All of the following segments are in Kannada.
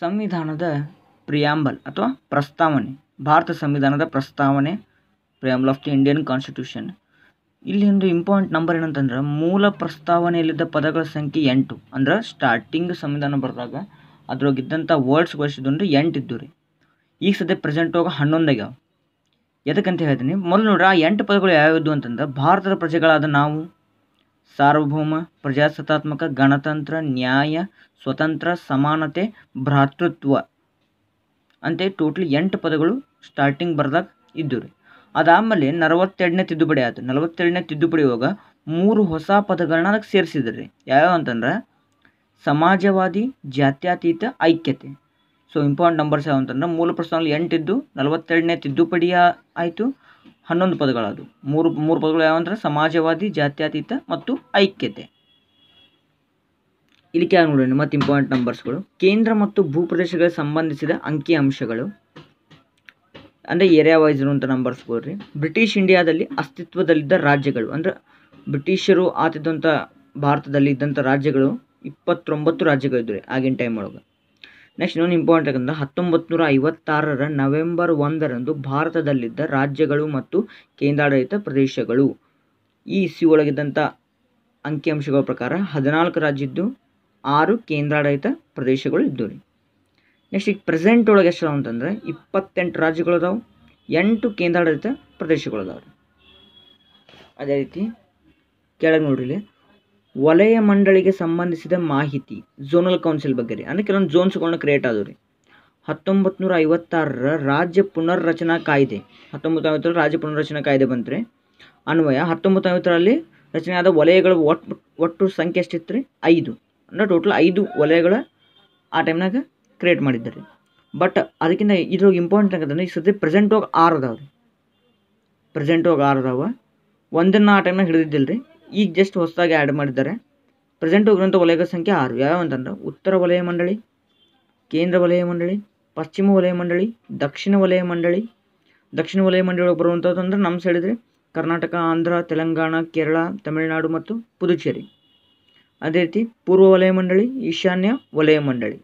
ಸಂವಿಧಾನದ ಪ್ರಿಯಾಂಬಲ್ ಅಥವಾ ಪ್ರಸ್ತಾವನೆ, ಭಾರತ ಸಂವಿಧಾನದ ಪ್ರಸ್ತಾವನೆ, preamble of the Indian constitution. ಇಲ್ಲಿ ಒಂದು ಇಂಪಾರ್ಟೆಂಟ್ ನಂಬರ್ ಏನಂತಂದ್ರೆ ಮೂಲ ಪ್ರಸ್ತಾವನೆಯಲ್ಲಿದ್ದ ಪದಗಳ ಸಂಖ್ಯೆ ಎಂಟು. ಅಂದ್ರೆ ಸ್ಟಾರ್ಟಿಂಗ್ ಸಂವಿಧಾನ ಬರೆದಾಗ ಅದ್ರೊಳಗಿದ್ದಂಥ ವರ್ಡ್ಸ್ ಬಳಸಿದ್ದು ಅಂದರೆ ಎಂಟು ಇದ್ದು ರೀ. ಈಗ ಸದ್ಯ ಪ್ರೆಸೆಂಟ್ ಹೋಗಿ ಹನ್ನೊಂದಾಗ್ಯಾವ ಎದಕ್ಕಂತ ಹೇಳ್ತೀನಿ ಮೊದಲು ನೋಡ್ರಿ ಆ ಎಂಟು ಪದಗಳು ಯಾವ್ಯಾವ್ದು ಅಂತಂದ್ರೆ ಭಾರತದ ಪ್ರಜೆಗಳಾದ ನಾವು ಸಾರ್ವಭೌಮ, ಪ್ರಜಾಸತ್ತಾತ್ಮಕ, ಗಣತಂತ್ರ, ನ್ಯಾಯ, ಸ್ವತಂತ್ರ, ಸಮಾನತೆ, ಭ್ರಾತೃತ್ವ ಅಂತೆ ಟೋಟಲ್ ಎಂಟು ಪದಗಳು ಸ್ಟಾರ್ಟಿಂಗ್ ಬರ್ದಾಗ ಇದ್ದು ರೀ ಅದಾದಮೇಲೆ ನಲವತ್ತೆರಡನೇ ತಿದ್ದುಪಡಿ ಆಯ್ತು. ನಲವತ್ತೆರಡನೇ ತಿದ್ದುಪಡಿ ಒಳಗೆ ಮೂರು ಹೊಸ ಪದಗಳನ್ನ ಅದಕ್ಕೆ ಸೇರಿಸಿದ್ರು. ರೀ ಯಾವ್ಯಾವ ಅಂತಂದ್ರೆ ಸಮಾಜವಾದಿ, ಜಾತ್ಯತೀತ, ಐಕ್ಯತೆ. ಸೊ ಇಂಪಾರ್ಟೆಂಟ್ ನಂಬರ್ಸ್ ಯಾವ ಅಂತಂದ್ರೆ ಮೂಲ ಪ್ರಶ್ನೆ ಎಂಟಿದ್ದು, ನಲವತ್ತೆರಡನೇ ತಿದ್ದುಪಡಿ ಆಯಿತು. ಹನ್ನೊಂದು ಪದಗಳದು ಮೂರು ಮೂರು ಪದಗಳು ಯಾವಂದ್ರೆ ಸಮಾಜವಾದಿ, ಜಾತ್ಯತೀತ ಮತ್ತು ಐಕ್ಯತೆ. ಇಲ್ಲಿ ಕೆಳಗೆ ನೋಡೋಣ ಮತ್ತು ಇಂಪಾರ್ಟೆಂಟ್ ನಂಬರ್ಸ್ಗಳು ಕೇಂದ್ರ ಮತ್ತು ಭೂಪ್ರದೇಶಗಳಿಗೆ ಸಂಬಂಧಿಸಿದ ಅಂಕಿ ಅಂಶಗಳು. ಅಂದರೆ ಏರಿಯಾ ವೈಸ್ ಇರುವಂಥ ನಂಬರ್ಸ್ಗಳು ರೀ ಬ್ರಿಟಿಷ್ ಇಂಡಿಯಾದಲ್ಲಿ ಅಸ್ತಿತ್ವದಲ್ಲಿದ್ದ ರಾಜ್ಯಗಳು. ಅಂದ್ರೆ ಬ್ರಿಟಿಷರು ಆತಿದ್ದಂಥ ಭಾರತದಲ್ಲಿ ಇದ್ದಂಥ ರಾಜ್ಯಗಳು ಇಪ್ಪತ್ತೊಂಬತ್ತು ರಾಜ್ಯಗಳಿದ್ದು ರೀ ಆಗಿನ ಟೈಮ್ ಒಳಗೆ. ನೆಕ್ಸ್ಟ್ ಇನ್ನೊಂದು ಇಂಪಾರ್ಟೆಂಟ್ ಯಾಕಂದ್ರೆ ಹತ್ತೊಂಬತ್ತು ನೂರ ಐವತ್ತಾರರ ನವೆಂಬರ್ ಒಂದರಂದು ಭಾರತದಲ್ಲಿದ್ದ ರಾಜ್ಯಗಳು ಮತ್ತು ಕೇಂದ್ರಾಡಳಿತ ಪ್ರದೇಶಗಳು. ಈ ಇಸ್ವಿ ಒಳಗಿದ್ದಂಥ ಅಂಕಿಅಂಶಗಳ ಪ್ರಕಾರ ಹದಿನಾಲ್ಕು ರಾಜ್ಯ ಇದ್ದು ಆರು ಕೇಂದ್ರಾಡಳಿತ ಪ್ರದೇಶಗಳು ಇದ್ದವು ರೀ. ನೆಕ್ಸ್ಟ್ ಈಗ ಪ್ರೆಸೆಂಟ್ ಒಳಗೆ ಎಷ್ಟು ಅಂತಂದ್ರೆ ಇಪ್ಪತ್ತೆಂಟು ರಾಜ್ಯಗಳು ಅದಾವೆ, ಎಂಟು ಕೇಂದ್ರಾಡಳಿತ ಪ್ರದೇಶಗಳು ಅದಾವೆ ಅದೇ ರೀತಿ ಕೆಳಗೆ ನೋಡ್ರಿ ವಲಯ ಮಂಡಳಿಗೆ ಸಂಬಂಧಿಸಿದ ಮಾಹಿತಿ ಝೋನಲ್ ಕೌನ್ಸಿಲ್ ಬಗ್ಗೆ ರೀ. ಅಂದರೆ ಕೆಲವೊಂದು ಝೋನ್ಸ್ಗಳನ್ನ ಕ್ರಿಯೇಟ್ ಆದವು ರೀ. ಹತ್ತೊಂಬತ್ತು ನೂರ ಐವತ್ತಾರರ ರಾಜ್ಯ ಪುನರ್ರಚನಾ ಕಾಯ್ದೆ ಹತ್ತೊಂಬತ್ತು ಐವತ್ತರ ರಾಜ್ಯ ಪುನರ್ರಚನಾ ಕಾಯ್ದೆ ರೀ. ಅನ್ವಯ ಹತ್ತೊಂಬತ್ತು ಐವತ್ತರಲ್ಲಿ ರಚನೆ ಆದ ವಲಯಗಳ ಒಟ್ಟು ಒಟ್ಟು ಸಂಖ್ಯೆ ಎಷ್ಟಿತ್ತು ರೀ? ಐದು. ಅಂದರೆ ಟೋಟಲ್ ಐದು ವಲಯಗಳ ಆ ಟೈಮ್ನಾಗ ಕ್ರಿಯೇಟ್ ಮಾಡಿದ್ದಾರೆ ಬಟ್ ಅದಕ್ಕಿಂತ ಇದ್ರೊಳಗೆ ಇಂಪಾರ್ಟೆಂಟ್ ಆಗತ್ತಂದ್ರೆ ಈ ಸದ್ಯ ಪ್ರೆಸೆಂಟ್ ಹೋಗಿ ಆರು ಅದಾವೆ ರೀ. ಪ್ರೆಸೆಂಟ್ ಹೋಗಿ ಆರು ಅದಾವೆ. ಒಂದನ್ನು ಆ ಟೈಮ್ನಾಗ ಹಿಡಿದಿದ್ದಿಲ್ಲ ರೀ ಈಗ ಜಸ್ಟ್ ಹೊಸದಾಗಿ ಆ್ಯಡ್ ಮಾಡಿದ್ದಾರೆ. ಪ್ರೆಸೆಂಟ್ ಗ್ರಂಥ ವಲಯಗಳ ಸಂಖ್ಯೆ ಆರು. ಯಾವ್ಯಾವ ಅಂತಂದ್ರೆ ಉತ್ತರ ವಲಯ ಮಂಡಳಿ, ಕೇಂದ್ರ ವಲಯ ಮಂಡಳಿ, ಪಶ್ಚಿಮ ವಲಯ ಮಂಡಳಿ, ದಕ್ಷಿಣ ವಲಯ ಮಂಡಳಿ. ದಕ್ಷಿಣ ವಲಯ ಮಂಡಳಿ ಒಳಗೆ ಬರುವಂಥದ್ದು ಅಂದ್ರೆ ನಮ್ಮ ಸೈಡ್ ಕರ್ನಾಟಕ, ಆಂಧ್ರ, ತೆಲಂಗಾಣ, ಕೇರಳ, ತಮಿಳುನಾಡು ಮತ್ತು ಪುದುಚೇರಿ. ಅದೇ ರೀತಿ ಪೂರ್ವ ವಲಯ ಮಂಡಳಿ, ಈಶಾನ್ಯ ವಲಯ ಮಂಡಳಿ.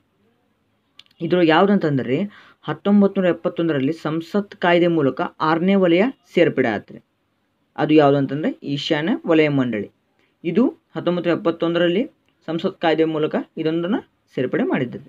ಇದ್ರೊಳಗೆ ಯಾವುದಂತಂದರೆ ಹತ್ತೊಂಬತ್ತು ನೂರ ಎಪ್ಪತ್ತೊಂದರಲ್ಲಿ ಸಂಸತ್ ಕಾಯ್ದೆ ಮೂಲಕ ಆರನೇ ವಲಯ ಸೇರ್ಪಡೆ ಆಯ್ತು ಅದು ಯಾವುದು ಅಂತಂದರೆ ಈಶಾನ್ಯ ವಲಯ ಮಂಡಳಿ. ಇದು ಹತ್ತೊಂಬತ್ತು ಎಪ್ಪತ್ತೊಂದರಲ್ಲಿ ಸಂಸತ್ ಕಾಯ್ದೆ ಮೂಲಕ ಇದೊಂದನ್ನು ಸೇರ್ಪಡೆ ಮಾಡಿದ್ದಾರೆ